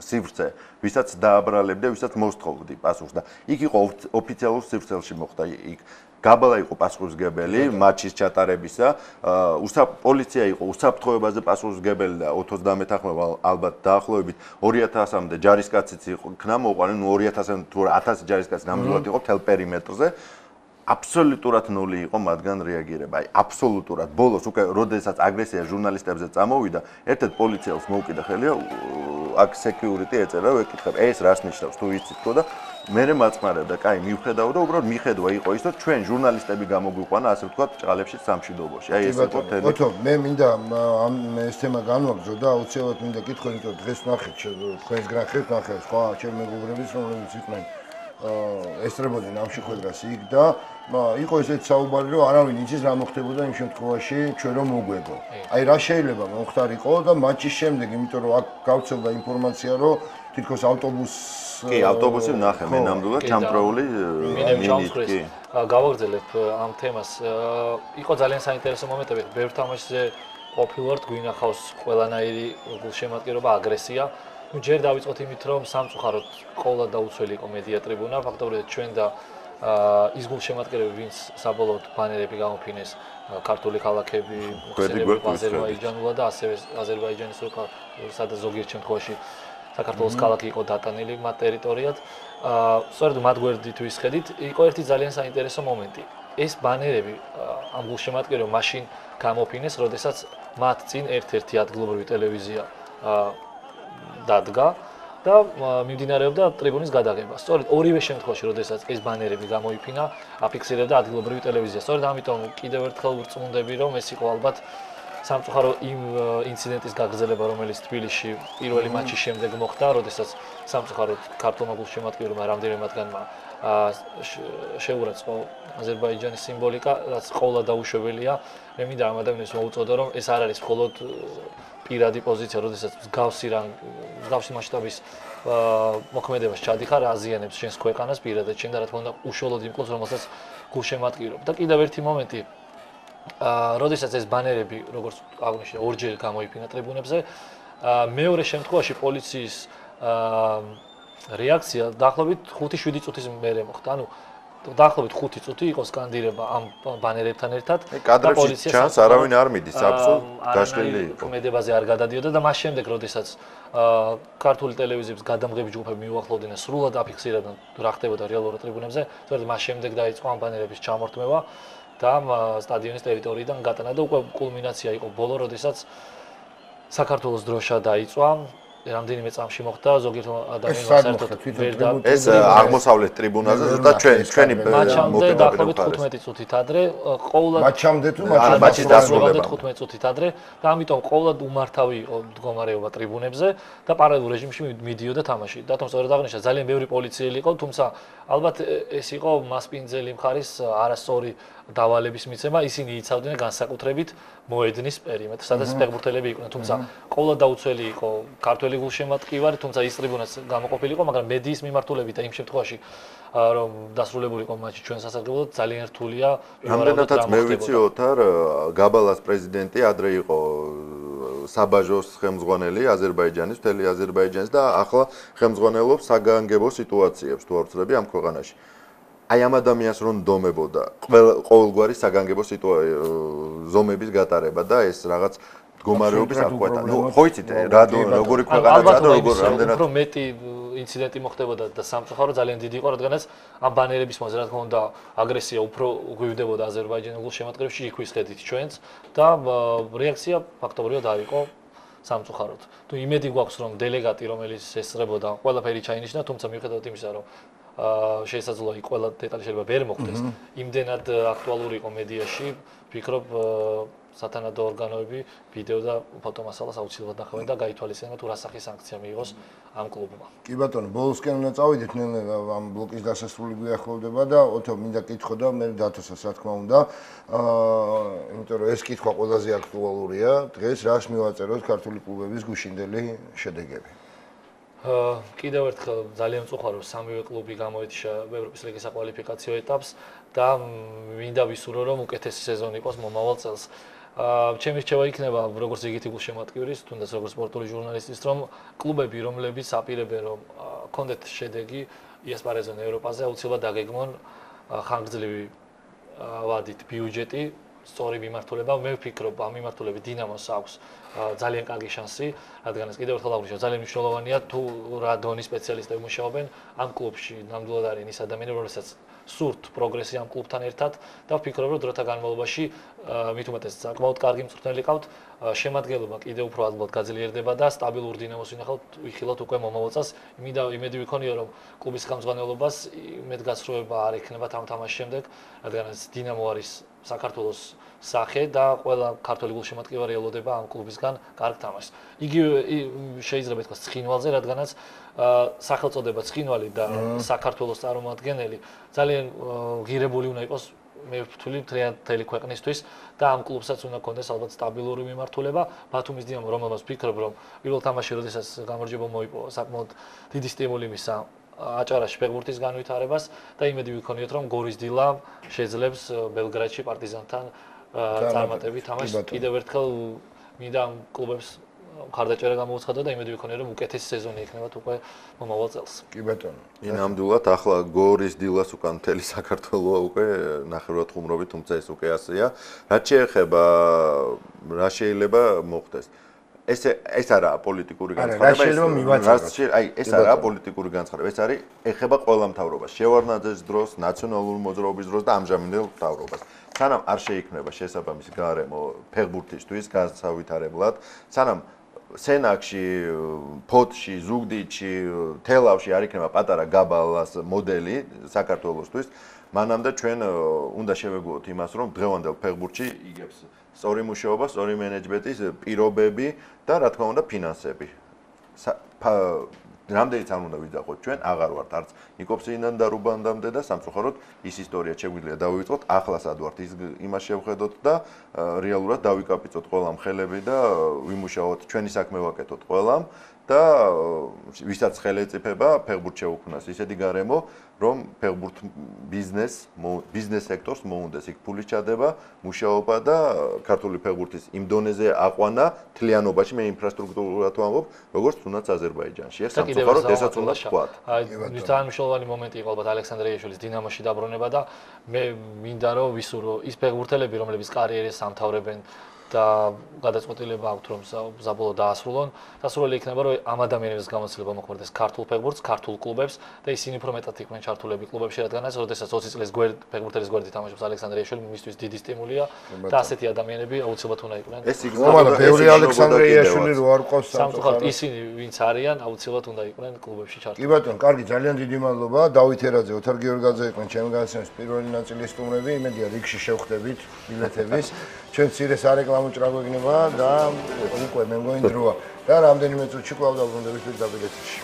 სივრცე, ვისაც დააბრალებდა, ვისაც მოსთხოვდი პასუხს და იქ იყო ოფიციალურ სივრცეში მოხდა იქ. გაბალა იყო პასუხისგებელი მატჩის ჩატარებისა. უსა პოლიცია იყო უსაფრთხოებაზე პასუხისგებელი და 99-მა ალბათ დაახლოებით 2000-მდე ჯარისკაციც იყო. ქნა მოყვანენ 2000 თუ 1000 ჯარისკაცი ნამდვილად იყო თელ პერიმეტრზე. აბსოლუტურად ნული იყო მათგან რეაგირება. აი, აბსოლუტურად. ბოლოს უკვე როდესაც აგრესია ჟურნალისტებზე წამოვიდა, ერთ-ერთ პოლიციელს მოუკიდა ხელი, აქ security ეწერა, ვეკითხებ, ეს რას ნიშნავს, თუ იცით თქო და მე მე მაწყმარებდა, კაი, მივხედავ და უბრალოდ მიხედვა იყო ის, რომ ჩვენ ჟურნალისტები გამოგვიყვანა, ასე ვთქვათ, ჭყალებში სამშვიდობოში. აი, ეს იყო თემა. ოთო, მე მინდა ამ ეს თემა განვაგრძო და აუცილებლად მინდა კითხო, იმიტომ დღეს ნახეთ, თქვენს გრახეთ ნახეთ, სხვა ჩემ მეგობრების რომლებიც იყვნენ ესწრებოდნენ ამ შეხვედრას იქ და იყო ესეც საუბარი რომ არავინ იცის რა მოხდებოდა იმ შემთხვევაში ჩვენ რომ მოგვეგო. აი რა შეიძლება მოხდარიყო და მატჩის შემდეგ, იმიტომ რომ აქ გავცელდა ინფორმაცია რომ თითქოს ავტობუს კი ავტობუსი ვნახე მე ნამდვილად ჩამწრეული მინიტი. გავაგრძელებ ამ თემას. იყო ძალიან საინტერესო მომენტები. ბევრ თამაშზე ყოფილვართ გვინახავს ყველანაირი გულშემატკივრობა, აგრესია. ну ჯერ დავიწყოთ იმით რომ სამწუხაროდ ყოლა დაუცველი იყო მედია ტრიბუნა ფაქტობრივად ჩვენ და ის გულშემატკივრები ვინც საბოლოოდ ბანერები გამოფინეს ქართული ქალაქები აზერბაიჯანულად და ასევე აზერბაიჯანის სადაც ზოგიერთ შემთხვევაში საქართველოს ქალაქი იყო დატანილი მათ ტერიტორიად. სწორედ მათ გვერდით ვისხედით იყო ერთი ძალიან საინტერესო მომენტი. ეს ბანერები ამ გულშემატკივრებს მაშინ გამოფინეს როდესაც მათ წინ ერთ-ერთი ადგილობრივი ტელევიზია დადგა და მიმდინარეობდა ტრიბუნის გადაღება. სწორედ ორივე შემთხვევაში, როდესაც ეს ბანერები გამოიფინა, აფიქსირებდა ადგილობრივი ტელევიზია. სწორედ ამიტომ კიდევ ერთხელ ვწმუნდები, რომ ეს იყო ალბათ სამწუხარო იმ ინციდენტის გაგრძელება, რომელიც თბილისში პირველი მატჩის შემდეგ მოხდა, როდესაც სამწუხაროდ ქართულ მოგულ შემატკივრმა რამდენიმე მათგანმა შეურაცხო აზერბაიჯანის სიმბოლიკა, რაც ყოლა დაუშვებელია. მე მინდა ამ ადამიანს მოუწოდო, რომ ეს არ არის მხოლოდ პირადი პოზიცია, როდესაც მსგავსი რამ მსგავსი მასშტაბის მოქმედებას ჩადიხარ, აზიანებს შენს ქვეყანას პირადად, შენ და რა თქმა უნდა უშუალოდ იმ კლუბს, რომელსაც გულშემატკივრობ. და კიდევ ერთი მომენტი აა, როდესაც ეს ბანერები, როგორც აღნიშნე, ორჯერ გამოიფინა ტრიბუნებზე, აა მეორე შემთხვევაში პოლიციის აა რეაქცია დაახლოებით 5-7 წუთის მერე მოხდა. ანუ დაახლოებით 5 წუთი იყო სკანდირება ამ ბანერებთან ერთად და პოლიცია ჩანს არავინ არ მიდის აბსოლ გაშლილი იყო. მოქმედებაზე არ გადადიოდა და მას შემდეგ როდესაც ქართული ტელევიზიების გადამღები ჯგუფები მიუახლოვდნენ სრულად აფიქსირებდნენ რა ხდებოდა რეალურად ტრიბუნებზე, თორემ მას შემდეგ დაიწყო ამ ბანერების ჩამორთმევა. და სტადიონის ტერიტორიიდან გატანა და უკვე კულმინაცია იყო ბოლო, როდესაც საქართველოს დროშა დაიწვა რამდენიმე წამში მოხდა ზოგიერთ ადამიანს საერთოდ ვერ და ეს აღმოსავლეთ ტრიბუნაზე ზუსტად ჩვენ ჩვენი დაახლოებით 15 წუთით ადრე ყოველად მაჩამდე თუ მაჩამდე დასრულებამდე 15 წუთით ადრე და ამიტომ ყოველად უმართავი იყო მდგომარეობა ტრიბუნებზე და პარალელურ რეჟიმში მიდიოდა თამაში. და თუმცა სწორად აღნიშნა ძალიან ბევრი პოლიციელი იყო თუმცა ალბათ ეს იყო მასპინძელი მხარის არასწორი დავალების მიცემა ისინი იცავდნენ განსაკუთრებით მოედნის პერიმეტრს, სადაც ფეხბურთელები იყვნენ, თუმცა ყოველ დაუცველი იყო ქართველი გულშემატკივარი, თუმცა ის ტრიბუნაც გამოყოფილიყო, მაგრამ მედიის მიმართულებით და იმ შემთხვევაში რომ დასრულებულიყო მატჩი ჩვენ სასარგებლოდ ძალიან რთულია. რამდენადაც მე ვიცი ოთარ გაბალას პრეზიდენტი ადრე იყო საბაჟოს ხელმძღვანელი აზერბაიჯანის, მთელი აზერბაიჯანის და ახლა ხელმძღვანელობს საგანგებო სიტუაციებს თუ არ ვწდები ამ ქვეყანაში. აი ამ ადამიანს რომ დომებოდა ყოველგვარი საგანგებო ზომების გატარება და ეს რაღაც მდგომარეობის აღკვეთა. ნუ ხო იცით რა როგორი ქვეყანაა და როგორ რამდენად უფრო მეტი ინციდენტი მოხდებოდა და სამწუხარო ძალიან დიდი იყო, რადგანაც ამ ბანერების მოზე რა თქმა უნდა აგრესია უფრო გვივდებოდა აზერბაიჯანულ შემატკივრებში იქვის ხედით ჩვენც და რეაქცია ფაქტობრივად არ იყო სამწუხაროდ. თუ იმედი გვაქვს რომ დელეგატი რომელიც ესწრებოდა ყველაფერი ჩაინიშნა, თუმცა მიუხედავად იმისა რომ შესაძლოა ყველა დეტალი შეიძლება ვერ მოხდეს. იმდენად აქტუალური იყო მედიაში, ვფიქრობ სათანადო ორგანოები ვიდეო და ფოტომასალას აუცილებლად ნახავენ და გაითვალისწინებენ თუ რა სახის სანქცია მიიღოს ამ კლუბმა. კი ბატონო, ბოლოსკენ უნდა წავიდეთ ნელ-ნელა ამ ბლოკის დასასრული გვიახლოვდება და ოთო მინდა კითხო და მე დათოსას რა თქმა უნდა. აა, იმიტომ რომ ეს კითხვა ყველაზე აქტუალურია. დღეს რას მივაწეროთ ქართული კლუბების გუშინდელი შედეგები? კიდევ ერთხელ ძალიან მწუხარო სამივე კლუბი გამოეთიშა ევროპის ლიგის საკვალიფიკაციო ეტაპს და მინდა ვისურვო რომ უკეთესი სეზონი იყოს მომავალ წელს. აა ჩემი რჩევა იქნება როგორც იგითი გულშემატკივრის, თუნდაც როგორც სპორტული ჟურნალისტის, რომ კლუბები, რომლებიც აპირებენ რომ კონდეთ შედეგი იასპარეზონ ევროპაზე, აუცილებლად დაგეგმონ ხანგრძლივი ვადით ბიუჯეტი სწორი მიმართულება. მე ვფიქრობ, ამ მიმართულებით დინამოს აქვს ძალიან კარგი შანსი, რადგან ეს კიდევ ერთხელ აღვნიშნე, ძალიან მნიშვნელოვანია თუ რა დონის სპეციალისტები მუშაობენ ამ კლუბში. ნამდვილად არის ის ადამიანები, რომელსაც სურთ პროგრესი ამ კლუბთან ერთად და ვფიქრობ, რომ დროთა განმავლობაში მით უმეტეს საკმაოდ კარგი მწვრთნელი ყავთ, შემადგენლობა კიდევ უფრო ალბათ გაძლიერდება და სტაბილურ დინამოს ვინახავთ, ვიხილოთ უკვე მომავალწას. იმიდა იმედი ვიქონია, რომ კლუბის ხელმძღვანელობას მეტგასროება არ ექნება ამ თამაშის შემდეგ, რადგან დინამო არის საქართველოს სახე და ყველა ქართული გულშემატკივარი ელოდება ამ კლუბისგან კარგ თამაშს. იგივე შეიძლება ითქვას ცხინვალზე, რადგანაც სახელწოდება ცხინვალი და საქართველოს წარმომადგენელი ძალიან ღირებული უნდა იყოს მე ვთვლი მთელი ქვეყნისთვის და ამ კლუბსაც უნდა კონდეს ალბათ სტაბილური მიმართულება. ბათუმის დინამო რომელსაც ვფიქრობ რომ პირველ თამაში როდესაც გამარჯვება მოიპოვა საკმაოდ დიდი სტიმული მისა აჭარაში ფეგურტის განვითარებას და იმედი ვიქონიოთ რომ გორის დილა შეძლებს ბელგრადში პარტიზანთან წარმატებით თამაშს კიდევ ერთხელ მინდა კლუბებს ხარდაჭერა გამოუცხადა და იმედი ვიქონია რომ უკეთესი სეზონი იქნება უკვე მომავალ წელს. კი ბატონო. ნამდვილად ახლა გორის დილას უკან მთელი საქართველოა უკვე ნახევრად ხუმრობით, თუმცა ეს უკვე ასეა. რაც შეეხება რა შეიძლება მოხდეს? ეს ეს არა პოლიტიკური განცხადება. რაც აი ეს არა პოლიტიკური განცხადება. ეს არის ეხება ყველა მთავრობას. შევარნაძეს დროს, ნაციონალური მოძრაობის დროს და ამჟამინდელ მთავრობას. სანამ არ შეიქმნება შესაბამისი გარემო ფეხბურთისთვის განსავითარებლად, სანამ სენაკში, ფოთში, ზუგდიდში, თელავში არ იქნება პატარა გაბალას მოდელი საქართველოსთვის, მანამდე ჩვენ უნდა შევეგუოთ იმას, რომ დღევანდელ ფეხბურთში იგებს სწორი მუშაობა, სწორი მენეჯმენტის პირობები და რა თქმა უნდა ფინანსები. რამდენიც არ უნდა ვიძახოთ ჩვენ, აღარ ვართ არც ნიკოფსინიდან და რუბანდამდე და სამწუხაროდ ის ისტორია შეგვიძლია დავიწყოთ, ახლასად ვართ ის იმას შევხედოთ და რეალურად დავიკაპიცოთ ყველა მხელები და ვიმუშაოთ ჩვენი საქმე ვაკეთოთ ყველამ. და ვისაც ხელი ეწიფება ფეხბურთ შეუქმნას. ისეთი გარემო რომ ფეხბურთ ბიზნეს ბიზნეს სექტორს მოუნდეს. იქ ფული ჩადება მუშაობა და ქართული ფეხბურთის იმ დონეზე აყვანა თლიანობაში მე ინფრასტრუქტურა თუ ამბობ როგორც თუნდაც აზერბაიჯანში. ეს სამწუხაროდ ესაც უნდა თქვა აი თანამშრომლოვანი მომენტი იყო ალბათ ალექსანდრიაშვილის დინამოში დაბრუნება და მე მინდა რომ ვისურვო ის ფეხბურთელები რომლებიც კარიერას ამთავრებენ და გადაწყვეტილება აქვთ რომ საბოლოო დაასრულონ. დასრულელი იქნება რომ ამ ადამიანების გამოცდილება მოხდეს ქართულ ფეხბურთს, ქართულ კლუბებს და ისინი უფრო მეტად იყვნენ ჩართულები კლუბებში, რადგანაც როდესაც 20 წლის გვერდ ფეხბურთელის გვერდი თამაშობს ალექსანდრიაშვილი, მისთვის დიდი სტიმულია და ასეთი ადამიანები აუცილებლად უნდა იყვნენ. ეს იგზავნა ბევრი ალექსანდრიაშვილი რო არ ყავს სამწუხაროდ ისინი ვინც არიან აუცილებლად უნდა იყვნენ კლუბებში ჩართული. კი ბატონო, კარგი, ძალიან დიდი მადლობა. დავით ერაძე, ოთარ გიორგაძე იყვნენ ჩემი განსაცემის პირველი ნაწილის სტუმრები. იმედია რიგში შევხვდებით ბილეთების. ჩვენ ცირეს არეკლამო ჭრა გვეგნება და უკვე მე მგონი დროა და რამდენიმე წუთში კვლავ დაბრუნდებით დაბილეთში